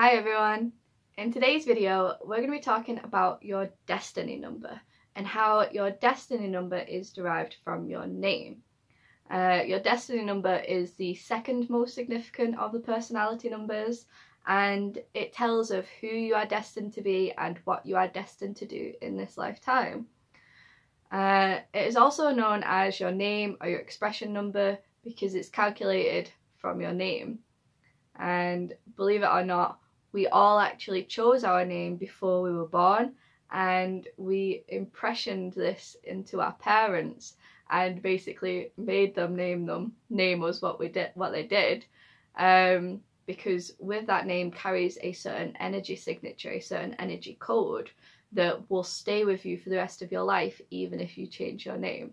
Hi everyone! In today's video we're going to be talking about your destiny number and how your destiny number is derived from your name. Uh, your destiny number is the second most significant of the personality numbers and it tells of who you are destined to be and what you are destined to do in this lifetime. Uh, it is also known as your name or your expression number because it's calculated from your name. And believe it or not, we all actually chose our name before we were born and we impressioned this into our parents and basically made them name them name us what we did what they did um, because with that name carries a certain energy signature a certain energy code that will stay with you for the rest of your life even if you change your name.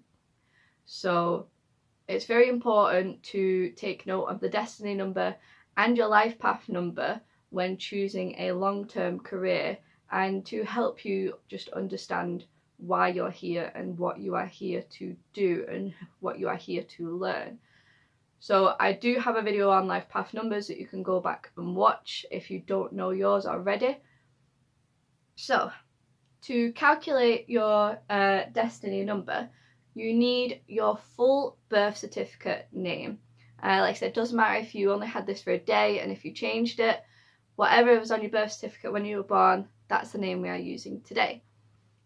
So it's very important to take note of the destiny number and your life path number when choosing a long-term career and to help you just understand why you're here and what you are here to do and what you are here to learn. So I do have a video on life path numbers that you can go back and watch if you don't know yours already. So to calculate your uh, destiny number, you need your full birth certificate name. Uh, like I said, it doesn't matter if you only had this for a day and if you changed it, whatever was on your birth certificate when you were born, that's the name we are using today.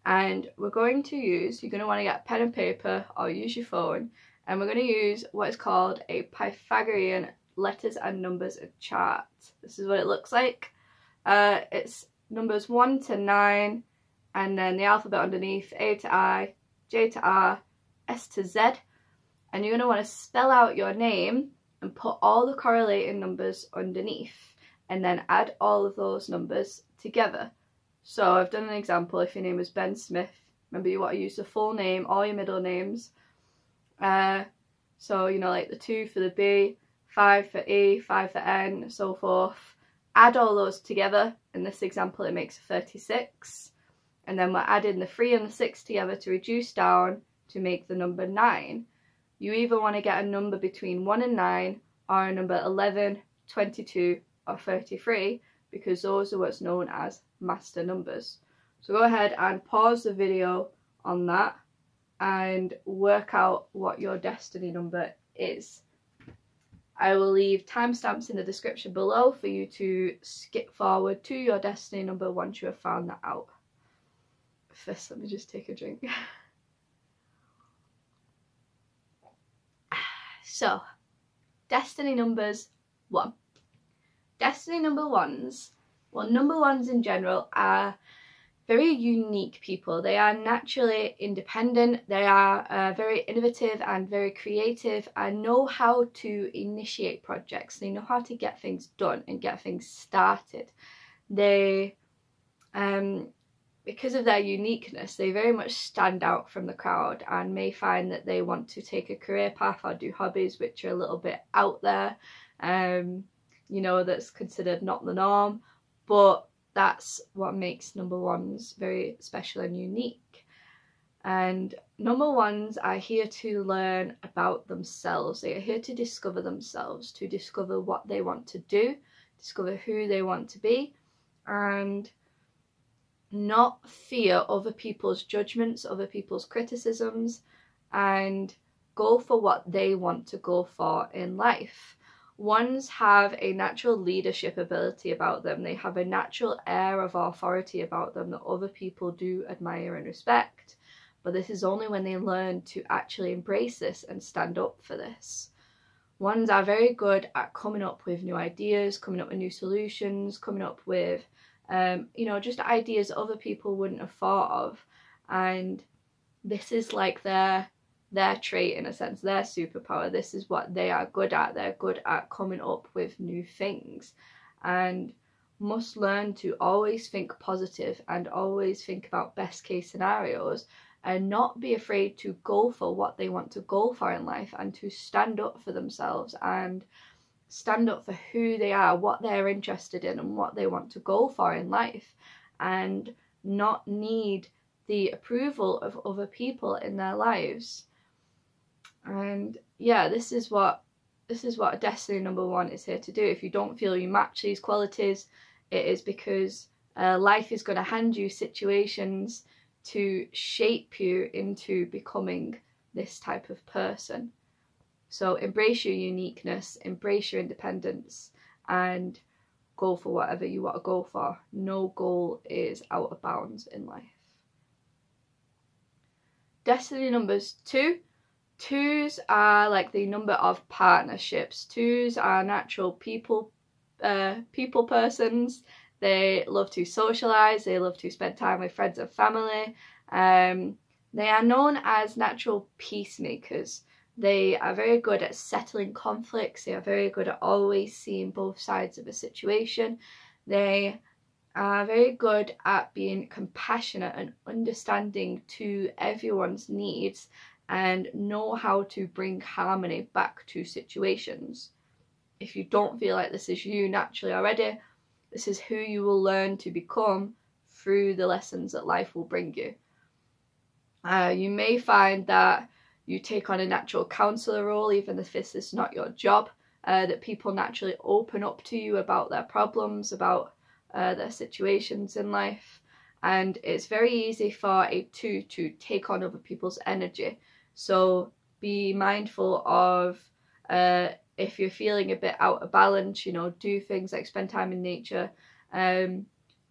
And we're going to use, you're going to want to get pen and paper or use your phone, and we're going to use what is called a Pythagorean letters and numbers chart. This is what it looks like. Uh, it's numbers 1 to 9, and then the alphabet underneath, A to I, J to R, S to Z. And you're going to want to spell out your name and put all the correlating numbers underneath and then add all of those numbers together. So I've done an example if your name is Ben Smith, remember you want to use the full name, all your middle names. Uh, so, you know, like the 2 for the B, 5 for E, 5 for N, so forth. Add all those together. In this example, it makes 36. And then we're adding the 3 and the 6 together to reduce down to make the number 9. You either want to get a number between 1 and 9 or a number 11, 22 or 33 because those are what's known as master numbers. So go ahead and pause the video on that and work out what your destiny number is. I will leave timestamps in the description below for you to skip forward to your destiny number once you have found that out. First, let me just take a drink. so, destiny numbers one. Destiny number ones, well, number ones in general are very unique people. They are naturally independent, they are uh, very innovative and very creative and know how to initiate projects. They know how to get things done and get things started. They, um, because of their uniqueness, they very much stand out from the crowd and may find that they want to take a career path or do hobbies which are a little bit out there. Um, you know, that's considered not the norm, but that's what makes number ones very special and unique. And number ones are here to learn about themselves. They are here to discover themselves, to discover what they want to do, discover who they want to be, and not fear other people's judgments, other people's criticisms, and go for what they want to go for in life. Ones have a natural leadership ability about them. They have a natural air of authority about them that other people do admire and respect. But this is only when they learn to actually embrace this and stand up for this. Ones are very good at coming up with new ideas, coming up with new solutions, coming up with, um, you know, just ideas other people wouldn't have thought of. And this is like their their trait in a sense, their superpower. This is what they are good at. They're good at coming up with new things and must learn to always think positive and always think about best case scenarios and not be afraid to go for what they want to go for in life and to stand up for themselves and stand up for who they are, what they're interested in, and what they want to go for in life, and not need the approval of other people in their lives and yeah this is what this is what destiny number one is here to do if you don't feel you match these qualities it is because uh, life is going to hand you situations to shape you into becoming this type of person. So embrace your uniqueness, embrace your independence, and go for whatever you want to go for. No goal is out of bounds in life. Destiny numbers two. Twos are like the number of partnerships. Twos are natural people, uh, people persons. They love to socialize. They love to spend time with friends and family. Um, they are known as natural peacemakers. They are very good at settling conflicts. They are very good at always seeing both sides of a situation. They are very good at being compassionate and understanding to everyone's needs and know how to bring harmony back to situations. If you don't feel like this is you naturally already, this is who you will learn to become through the lessons that life will bring you. Uh, you may find that you take on a natural counselor role, even if this is not your job, uh, that people naturally open up to you about their problems, about uh, their situations in life. And it's very easy for a two to take on other people's energy. So be mindful of uh, if you're feeling a bit out of balance, you know, do things like spend time in nature. Um,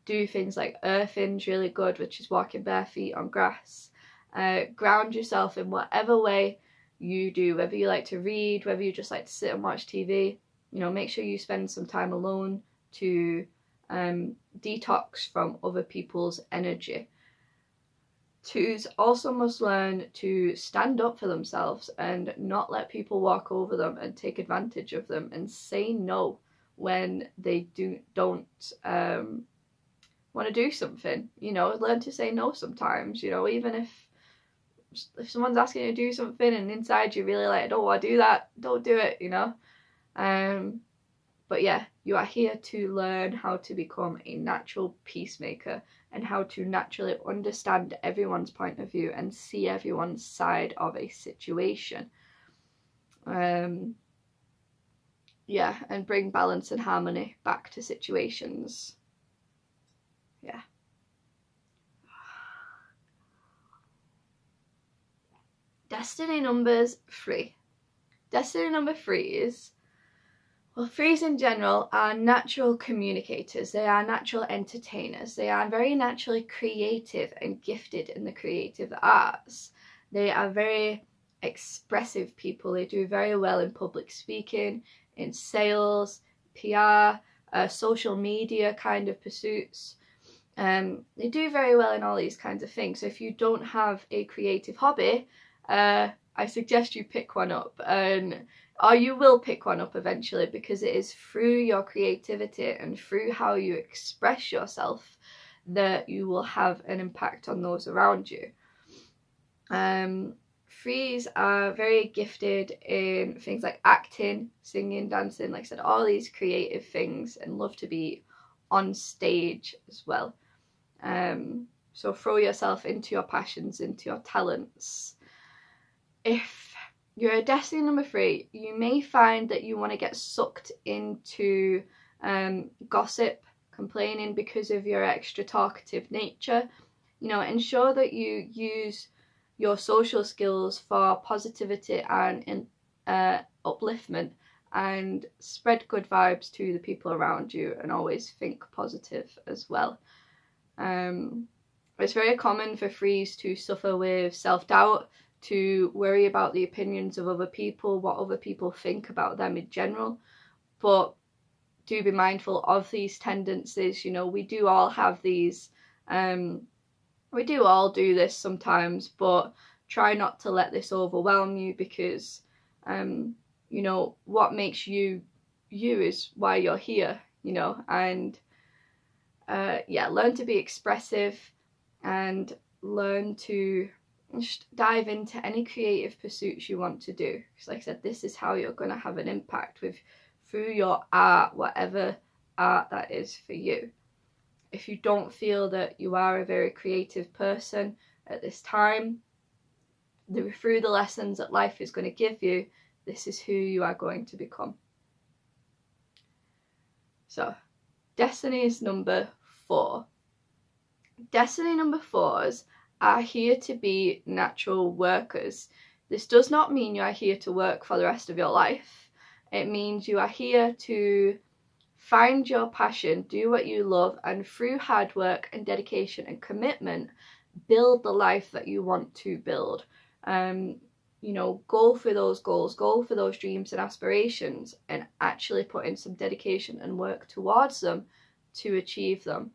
do things like earthing's really good, which is walking bare feet on grass. Uh, ground yourself in whatever way you do, whether you like to read, whether you just like to sit and watch TV. You know, make sure you spend some time alone to um, detox from other people's energy. Twos also must learn to stand up for themselves and not let people walk over them and take advantage of them and say no when they do don't um, want to do something. You know, learn to say no sometimes. You know, even if if someone's asking you to do something and inside you're really like, I don't want to do that, don't do it, you know. Um, but yeah, you are here to learn how to become a natural peacemaker and how to naturally understand everyone's point of view and see everyone's side of a situation. Um, yeah, and bring balance and harmony back to situations. Yeah. Destiny numbers three. Destiny number three is well, threes in general are natural communicators. They are natural entertainers. They are very naturally creative and gifted in the creative arts. They are very expressive people. They do very well in public speaking, in sales, PR, uh, social media kind of pursuits. Um, they do very well in all these kinds of things. So if you don't have a creative hobby, uh, I suggest you pick one up and or you will pick one up eventually because it is through your creativity and through how you express yourself that you will have an impact on those around you. Um, threes are very gifted in things like acting, singing, dancing, like I said, all these creative things and love to be on stage as well. Um, so throw yourself into your passions, into your talents if you're a destiny number three, you may find that you want to get sucked into um, gossip, complaining because of your extra talkative nature. You know, ensure that you use your social skills for positivity and uh, upliftment and spread good vibes to the people around you and always think positive as well. Um, it's very common for threes to suffer with self doubt, to worry about the opinions of other people, what other people think about them in general. But do be mindful of these tendencies. You know, we do all have these, um, we do all do this sometimes, but try not to let this overwhelm you because, um, you know, what makes you you is why you're here, you know, and uh, yeah, learn to be expressive and learn to just dive into any creative pursuits you want to do. Because like i said this is how you're going to have an impact with through your art whatever art that is for you. If you don't feel that you are a very creative person at this time through the lessons that life is going to give you this is who you are going to become. So destiny is number four. Destiny number fours are here to be natural workers. This does not mean you are here to work for the rest of your life. It means you are here to find your passion, do what you love, and through hard work and dedication and commitment, build the life that you want to build. Um, you know, go for those goals, go for those dreams and aspirations, and actually put in some dedication and work towards them to achieve them.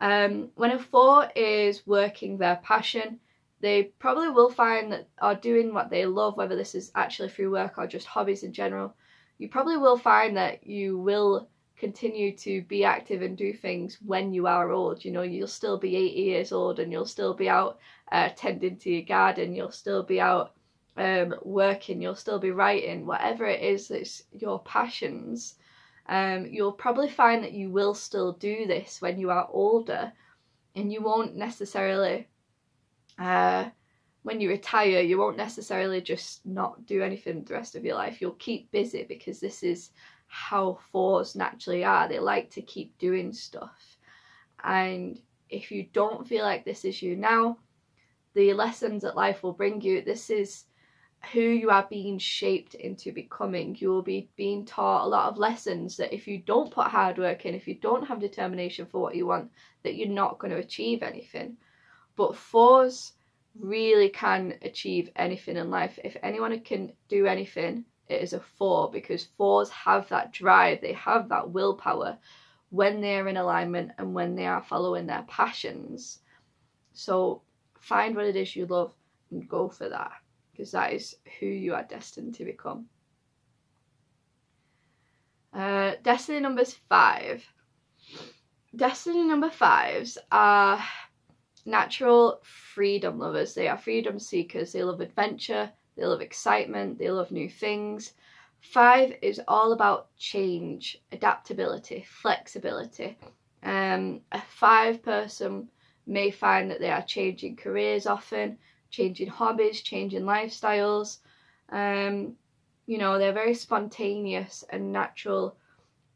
Um, when a four is working their passion, they probably will find that are doing what they love, whether this is actually through work or just hobbies in general. You probably will find that you will continue to be active and do things when you are old. You know, you'll still be 80 years old and you'll still be out uh, tending to your garden, you'll still be out um, working, you'll still be writing, whatever it is that's your passions. Um, you'll probably find that you will still do this when you are older and you won't necessarily uh, when you retire you won't necessarily just not do anything the rest of your life. You'll keep busy because this is how fours naturally are. They like to keep doing stuff. And if you don't feel like this is you now the lessons that life will bring you this is who you are being shaped into becoming. You will be being taught a lot of lessons that if you don't put hard work in, if you don't have determination for what you want, that you're not going to achieve anything. But fours really can achieve anything in life. If anyone can do anything, it is a four because fours have that drive, they have that willpower when they're in alignment and when they are following their passions. So find what it is you love and go for that because that is who you are destined to become. Uh, destiny numbers five. Destiny number fives are natural freedom lovers. They are freedom seekers. They love adventure, they love excitement, they love new things. Five is all about change, adaptability, flexibility. Um, a five person may find that they are changing careers often, changing hobbies, changing lifestyles. Um, you know, they're very spontaneous and natural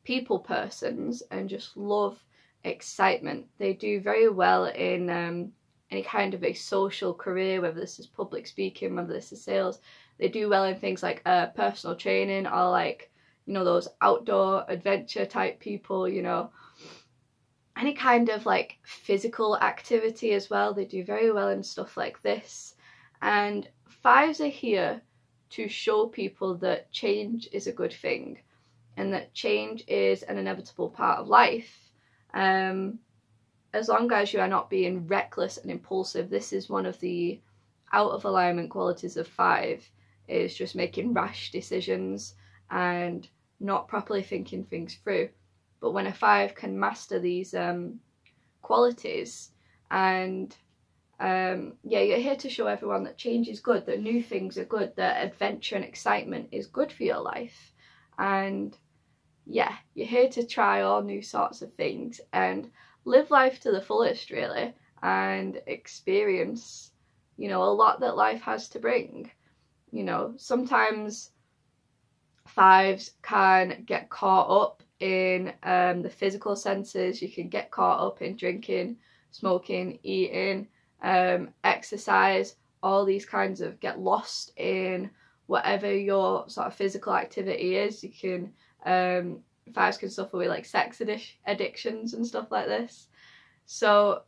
people persons and just love excitement. They do very well in um, any kind of a social career, whether this is public speaking, whether this is sales. They do well in things like uh, personal training or like, you know, those outdoor adventure type people, you know, any kind of like physical activity as well. They do very well in stuff like this. And fives are here to show people that change is a good thing and that change is an inevitable part of life. Um, as long as you are not being reckless and impulsive, this is one of the out of alignment qualities of five is just making rash decisions and not properly thinking things through. But when a five can master these um, qualities and um, yeah, you're here to show everyone that change is good, that new things are good, that adventure and excitement is good for your life. And yeah, you're here to try all new sorts of things and live life to the fullest, really, and experience, you know, a lot that life has to bring. You know, sometimes fives can get caught up in um, the physical senses. You can get caught up in drinking, smoking, eating, um, exercise, all these kinds of get lost in whatever your sort of physical activity is. You can, um, fives can suffer with like sex addi- addictions and stuff like this. So,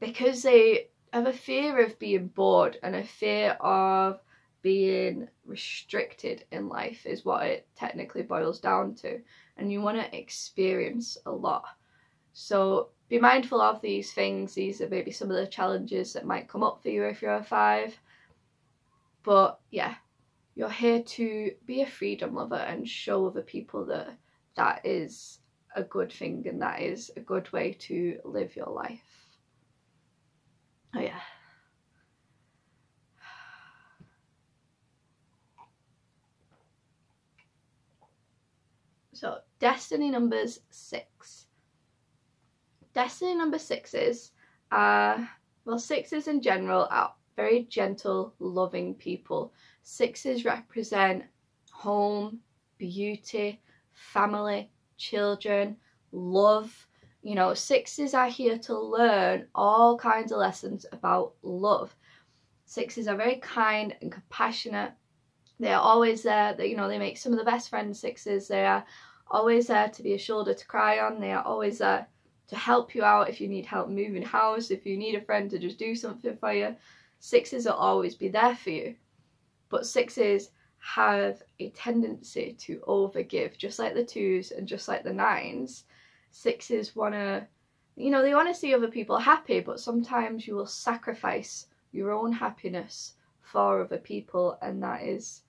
because they have a fear of being bored and a fear of being restricted in life, is what it technically boils down to and you want to experience a lot. So be mindful of these things. These are maybe some of the challenges that might come up for you if you're a five. But yeah, you're here to be a freedom lover and show other people that that is a good thing and that is a good way to live your life. Oh yeah. So destiny numbers six. Destiny number sixes are, well, sixes in general are very gentle, loving people. Sixes represent home, beauty, family, children, love. You know, sixes are here to learn all kinds of lessons about love. Sixes are very kind and compassionate. They are always there. You know, they make some of the best friend Sixes. They are always there to be a shoulder to cry on. They are always there to help you out if you need help moving house, if you need a friend to just do something for you. Sixes will always be there for you. But sixes have a tendency to overgive, just like the twos and just like the nines. Sixes want to, you know, they want to see other people happy, but sometimes you will sacrifice your own happiness for other people, and that is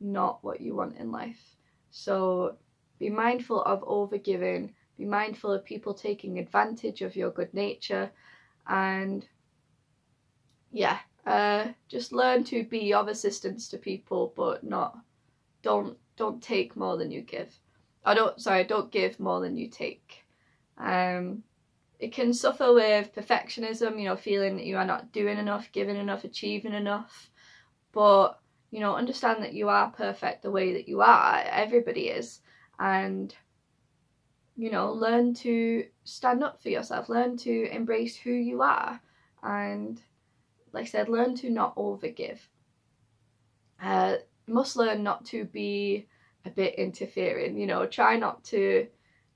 not what you want in life. So be mindful of overgiving, be mindful of people taking advantage of your good nature, and yeah, uh, just learn to be of assistance to people, but not don't don't take more than you give. I don't sorry, don't give more than you take. Um, it can suffer with perfectionism, you know, feeling that you are not doing enough, giving enough, achieving enough. But you know, understand that you are perfect the way that you are. Everybody is, and you know, learn to stand up for yourself. Learn to embrace who you are, and like I said, learn to not overgive. Uh, must learn not to be a bit interfering, you know, try not to,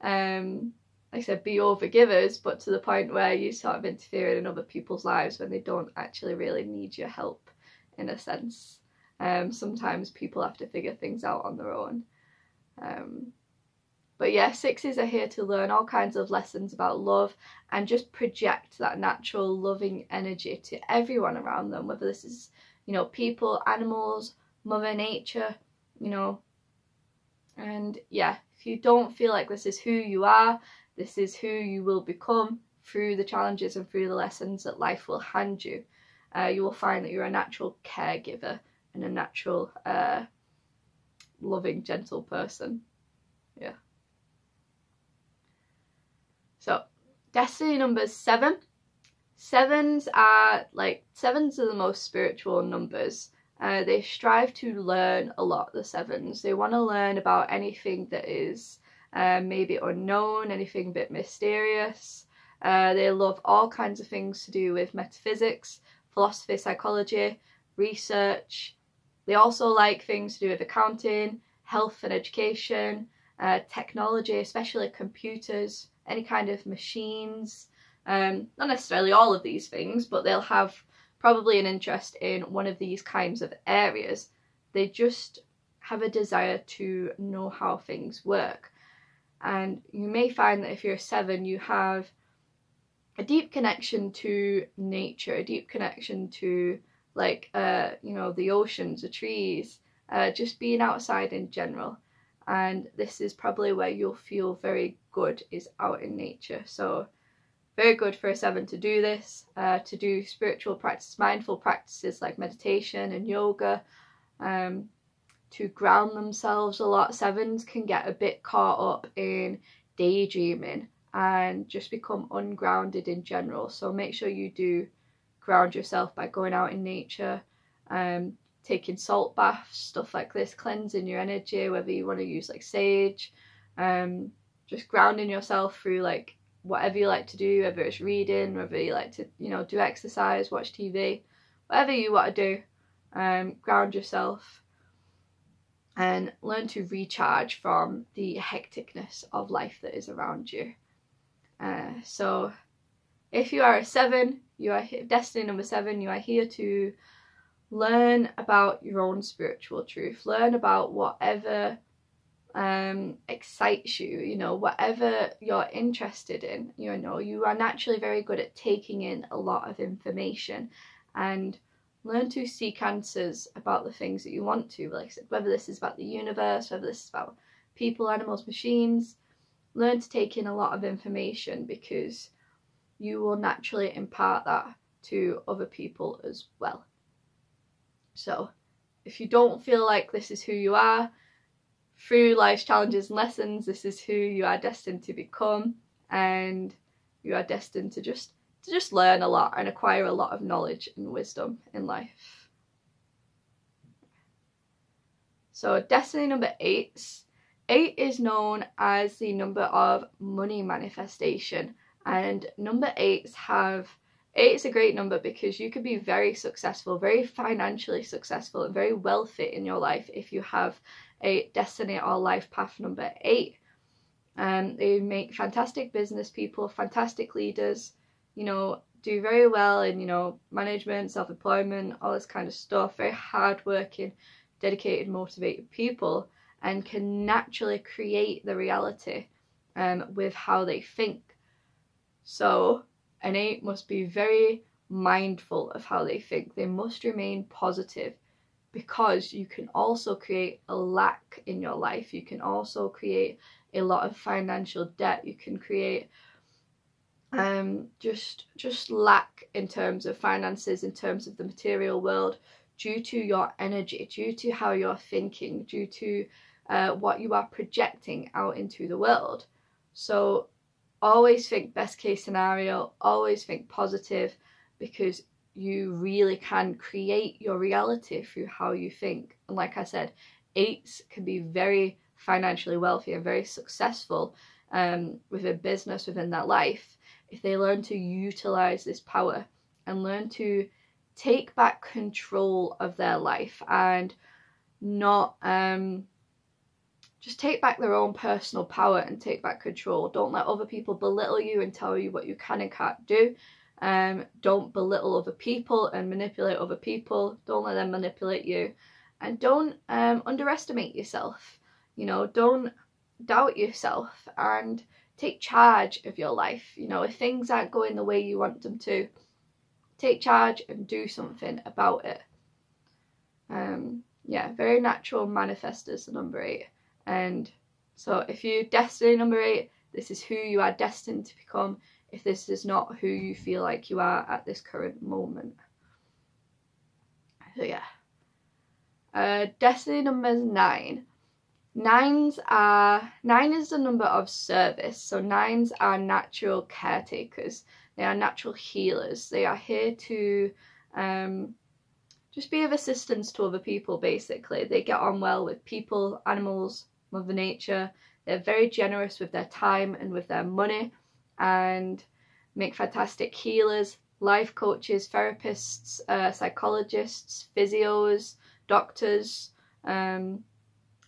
um, like I said, be overgivers, but to the point where you sort of interfering in other people's lives when they don't actually really need your help, in a sense. Um, sometimes people have to figure things out on their own. Um, but yeah, sixes are here to learn all kinds of lessons about love and just project that natural loving energy to everyone around them, whether this is, you know, people, animals, Mother Nature, you know. And yeah, if you don't feel like this is who you are, this is who you will become through the challenges and through the lessons that life will hand you, uh, you will find that you're a natural caregiver and a natural, uh, loving, gentle person. Yeah. So, destiny number seven. Sevens are like, sevens are the most spiritual numbers. Uh, they strive to learn a lot, the sevens. They want to learn about anything that is uh, maybe unknown, anything a bit mysterious. Uh, they love all kinds of things to do with metaphysics, philosophy, psychology, research. They also like things to do with accounting, health and education, uh, technology, especially computers, any kind of machines. Um, not necessarily all of these things, but they'll have probably an interest in one of these kinds of areas. They just have a desire to know how things work. And you may find that if you're a seven, you have a deep connection to nature, a deep connection to like uh, you know the oceans, the trees, uh, just being outside in general. And this is probably where you'll feel very good is out in nature. So very good for a seven to do this uh, to do spiritual practice mindful practices like meditation and yoga um, to ground themselves a lot. Sevens can get a bit caught up in daydreaming and just become ungrounded in general so make sure you do ground yourself by going out in nature um, taking salt baths, stuff like this, cleansing your energy, whether you want to use like sage, um, just grounding yourself through like whatever you like to do, whether it's reading, whether you like to, you know, do exercise, watch TV, whatever you want to do, um, ground yourself and learn to recharge from the hecticness of life that is around you. Uh, so if you are a seven, you are destiny number seven, you are here to learn about your own spiritual truth. Learn about whatever um, excites you you know whatever you're interested in. You know you are naturally very good at taking in a lot of information and learn to seek answers about the things that you want to like whether this is about the universe whether this is about people animals machines learn to take in a lot of information because you will naturally impart that to other people as well so if you don't feel like this is who you are, through life's challenges and lessons, this is who you are destined to become and you are destined to just to just learn a lot and acquire a lot of knowledge and wisdom in life. So destiny number eight eight is known as the number of money manifestation, and number eights have Eight is a great number because you can be very successful, very financially successful, and very wealthy in your life if you have a destiny or life path number eight. Um, they make fantastic business people, fantastic leaders, you know, do very well in, you know, management, self employment, all this kind of stuff. Very hardworking, dedicated, motivated people, and can naturally create the reality um, with how they think. So, an 8 must be very mindful of how they think. They must remain positive because you can also create a lack in your life. You can also create a lot of financial debt. You can create um, just just lack in terms of finances, in terms of the material world, due to your energy, due to how you're thinking, due to uh, what you are projecting out into the world. So always think best case scenario, always think positive because you really can create your reality through how you think. And like I said, eights can be very financially wealthy and very successful um, a business, within their life, if they learn to utilize this power and learn to take back control of their life and not um, just take back their own personal power and take back control. Don't let other people belittle you and tell you what you can and can't do. Um, don't belittle other people and manipulate other people. Don't let them manipulate you. And don't um, underestimate yourself. You know, don't doubt yourself and take charge of your life. You know, if things aren't going the way you want them to, take charge and do something about it. Um, yeah, very natural manifestors, number eight. And so if you destiny number eight, this is who you are destined to become if this is not who you feel like you are at this current moment. So yeah. Uh, destiny number nine. Nines are nine is the number of service. So nines are natural caretakers. They are natural healers. They are here to um, just be of assistance to other people basically. They get on well with people, animals, Mother Nature. They're very generous with their time and with their money and make fantastic healers, life coaches, therapists, uh, psychologists, physios, doctors, um,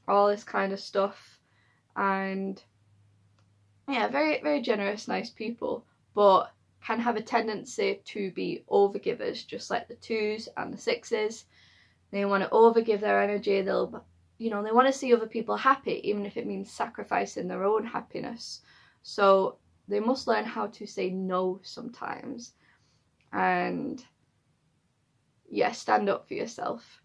all this kind of stuff. And yeah, very, very generous, nice people, but can have a tendency to be overgivers, just like the twos and the sixes. They want to overgive their energy, they'll you know, they want to see other people happy, even if it means sacrificing their own happiness. So they must learn how to say no sometimes. And yeah, stand up for yourself.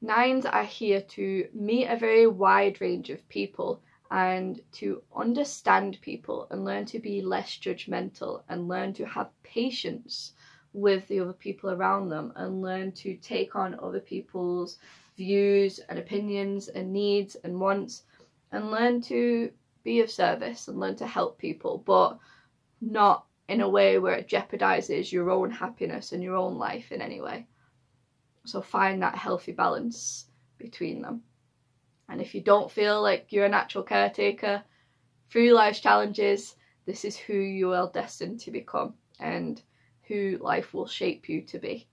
Nines are here to meet a very wide range of people and to understand people and learn to be less judgmental and learn to have patience with the other people around them and learn to take on other people's views and opinions and needs and wants and learn to be of service and learn to help people, but not in a way where it jeopardizes your own happiness and your own life in any way. So find that healthy balance between them. And if you don't feel like you're a natural caretaker through life's challenges, this is who you are destined to become and who life will shape you to be.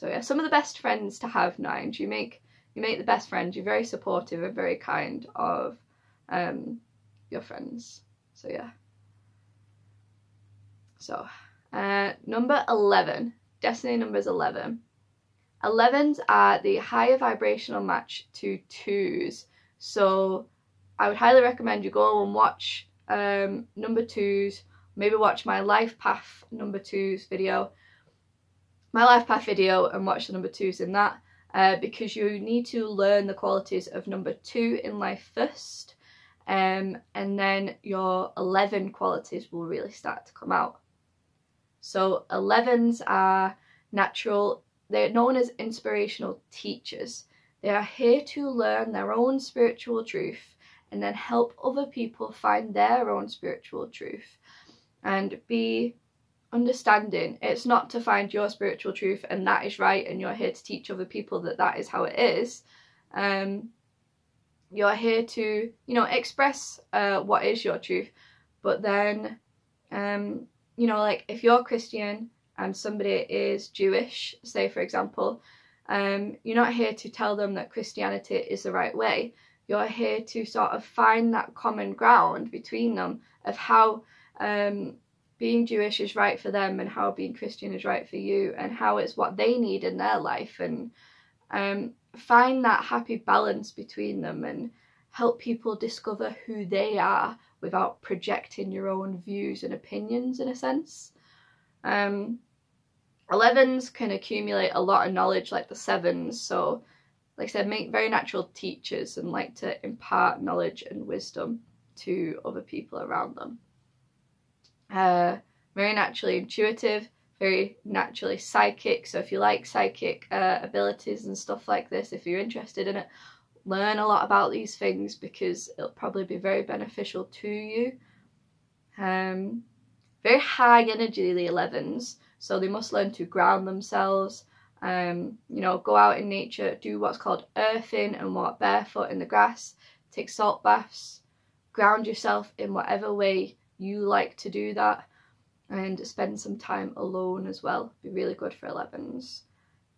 So yeah, some of the best friends to have nines. You make you make the best friends. You're very supportive and very kind of um, your friends. So yeah. So uh, number eleven, destiny numbers eleven. 11s are the higher vibrational match to twos. So I would highly recommend you go and watch um, number twos, maybe watch my life path number twos video my life path video and watch the number twos in that uh, because you need to learn the qualities of number two in life first um, and then your 11 qualities will really start to come out. So 11s are natural, they're known as inspirational teachers. They are here to learn their own spiritual truth and then help other people find their own spiritual truth and be understanding. It's not to find your spiritual truth and that is right and you're here to teach other people that that is how it is. Um you're here to, you know, express uh, what is your truth, but then, um, you know, like if you're Christian and somebody is Jewish, say for example, um, you're not here to tell them that Christianity is the right way. You're here to sort of find that common ground between them of how um, being Jewish is right for them and how being Christian is right for you and how it's what they need in their life and um, find that happy balance between them and help people discover who they are without projecting your own views and opinions in a sense. Um, 11s can accumulate a lot of knowledge like the 7s, so like I said, make very natural teachers and like to impart knowledge and wisdom to other people around them. Uh, very naturally intuitive, very naturally psychic. So if you like psychic uh, abilities and stuff like this, if you're interested in it, learn a lot about these things because it'll probably be very beneficial to you. Um, very high energy, the 11s, so they must learn to ground themselves. Um, you know, go out in nature, do what's called earthing and walk barefoot in the grass, take salt baths, ground yourself in whatever way you like to do that and spend some time alone as well. Be really good for 11s.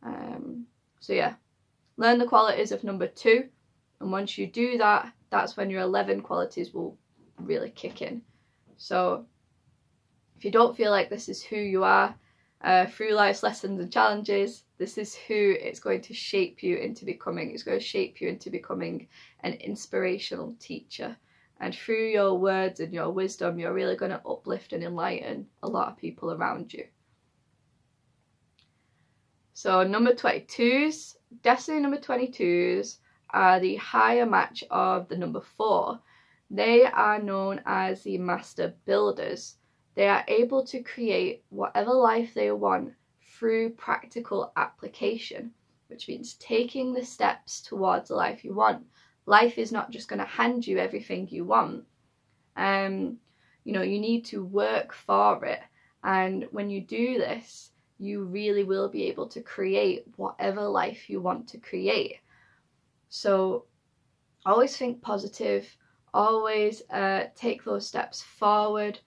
Um, so yeah, learn the qualities of number two. And once you do that, that's when your 11 qualities will really kick in. So if you don't feel like this is who you are, uh, through life's lessons and challenges, this is who it's going to shape you into becoming. It's going to shape you into becoming an inspirational teacher. And through your words and your wisdom, you're really going to uplift and enlighten a lot of people around you. So, number 22s, Destiny number 22s are the higher match of the number 4. They are known as the Master Builders. They are able to create whatever life they want through practical application, which means taking the steps towards the life you want life is not just going to hand you everything you want. Um, you know, you need to work for it. And when you do this, you really will be able to create whatever life you want to create. So always think positive, always uh, take those steps forward.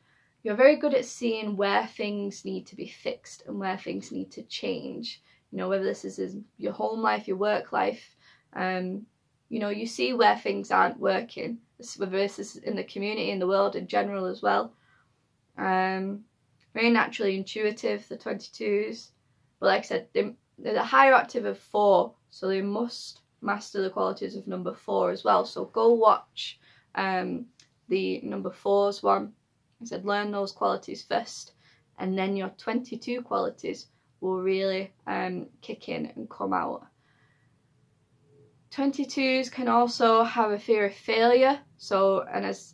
You're very good at seeing where things need to be fixed and where things need to change. You know, whether this is your home life, your work life, um, you know, you see where things aren't working, whether this is in the community, in the world in general as well. Um, very naturally intuitive, the 22s. But like I said, they, they're a higher octave of four, so they must master the qualities of number four as well. So go watch um, the number fours one. I said learn those qualities first, and then your 22 qualities will really um, kick in and come out. 22s can also have a fear of failure, so and as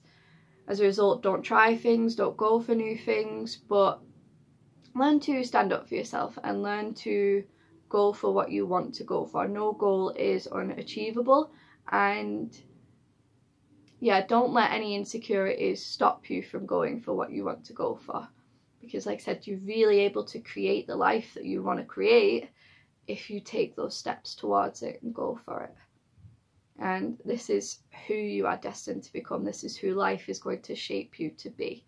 as a result don't try things, don't go for new things, but learn to stand up for yourself and learn to go for what you want to go for. No goal is unachievable and yeah, don't let any insecurities stop you from going for what you want to go for. Because like I said, you're really able to create the life that you want to create if you take those steps towards it and go for it and this is who you are destined to become. This is who life is going to shape you to be.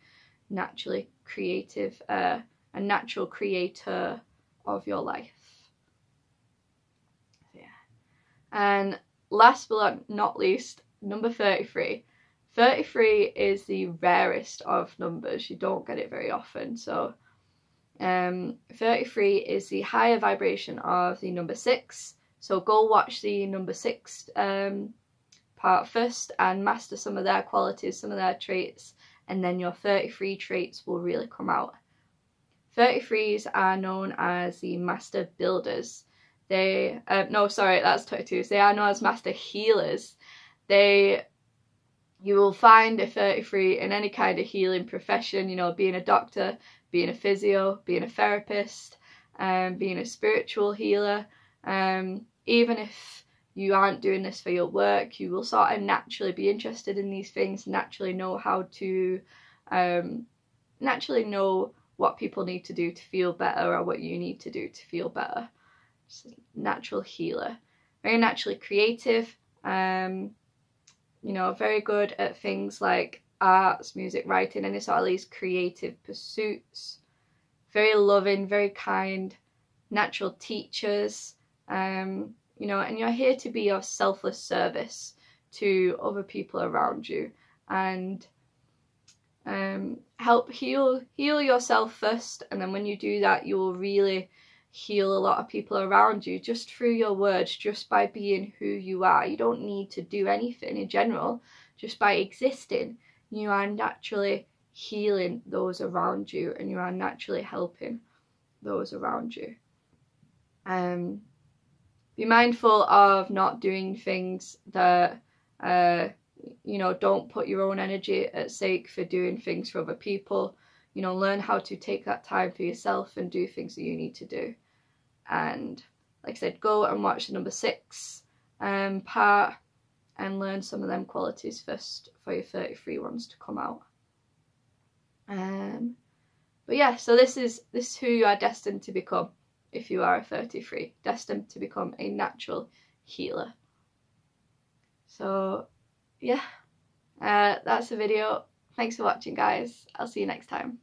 Naturally creative uh, a natural creator of your life. Yeah. And last but not least number 33 33 is the rarest of numbers. You don't get it very often. So um 33 is the higher vibration of the number 6 so go watch the number six um, part first and master some of their qualities, some of their traits, and then your 33 traits will really come out. 33s are known as the master builders. They, uh, no, sorry, that's 22s. They are known as master healers. They, you will find a 33 in any kind of healing profession, you know, being a doctor, being a physio, being a therapist, um, being a spiritual healer, um, even if you aren't doing this for your work, you will sort of naturally be interested in these things, naturally know how to, um, naturally know what people need to do to feel better or what you need to do to feel better. Just a natural healer. Very naturally creative. Um, you know, very good at things like arts, music, writing, any sort of these creative pursuits. Very loving, very kind, natural teachers, um, you know, and you're here to be of selfless service to other people around you. And um, help heal heal yourself first. And then when you do that you will really heal a lot of people around you just through your words just by being who you are. You don't need to do anything in general just by existing. You are naturally healing those around you and you are naturally helping those around you. Um be mindful of not doing things that uh you know don't put your own energy at stake for doing things for other people. You know learn how to take that time for yourself and do things that you need to do. And like i said go and watch the number six um part and learn some of them qualities first for your 33 ones to come out. Um but yeah so this is this is who you are destined to become if you are a 33 destined to become a natural healer so yeah, uh, that's the video. Thanks for watching guys. I'll see you next time.